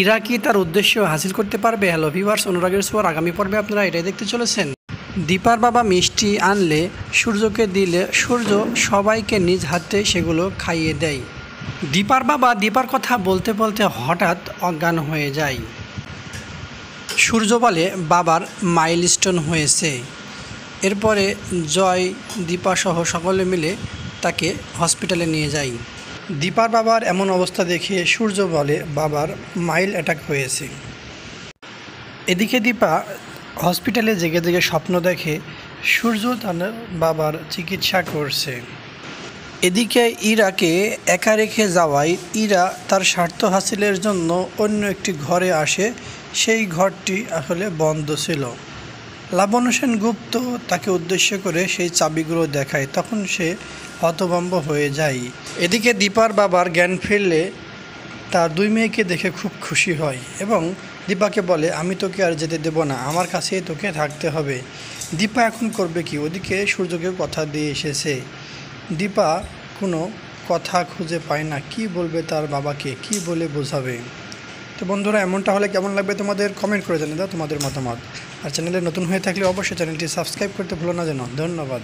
ইরা কি তার উদ্দেশ্য হাসিল করতে পারবে হ্যালো ভিভার্স অনুরাগের সোয়ার। আগামী পর্বে আপনারা এটাই দেখতে চলেছেন। দীপার বাবা মিষ্টি আনলে সূর্যকে দিলে সূর্য সবাইকে নিজ হাতে সেগুলো খাইয়ে দেয়। দীপার বাবা দীপার কথা বলতে বলতে হঠাৎ অজ্ঞান হয়ে যায়। সূর্য বলে, বাবার মাইলস্টোন হয়েছে। এরপরে জয় দীপাসহ সকলে মিলে তাকে হসপিটালে নিয়ে যায়। দীপার বাবার এমন অবস্থা দেখে সূর্য বলে, বাবার মাইল অ্যাটাক হয়েছে। এদিকে দীপা হসপিটালে জেগে জেগে স্বপ্ন দেখে, সূর্য তার বাবার চিকিৎসা করছে। এদিকে ইরাকে একা রেখে যাওয়ায় ইরা তার স্বার্থ হাসিলের জন্য অন্য একটি ঘরে আসে। সেই ঘরটি আসলে বন্ধ ছিল। লাবণ্য সেন গুপ্ত তাকে উদ্দেশ্য করে সেই চাবিগুলো দেখায়, তখন সে হতভম্ব হয়ে যায়। এদিকে দীপার বাবার জ্ঞান ফিরলে তার দুই মেয়েকে দেখে খুব খুশি হয় এবং দীপাকে বলে, আমি তোকে আর যেতে দেব না, আমার কাছেই তোকে থাকতে হবে। দীপা এখন করবে কি? ওদিকে সূর্যকে কথা দিয়ে এসেছে, দীপা, কোনো কথা খুঁজে পায় না, কি বলবে তার বাবাকে, কি বলে বোঝাবে? তো বন্ধুরা, এমনটা হলে কেমন লাগবে তোমাদের কমেন্ট করে জানিয়ে দাও তোমাদের মতামত। আর চ্যানেলে নতুন হয়ে থাকলে অবশ্যই চ্যানেলটি সাবস্ক্রাইব করতে ভুলো না যেন। ধন্যবাদ।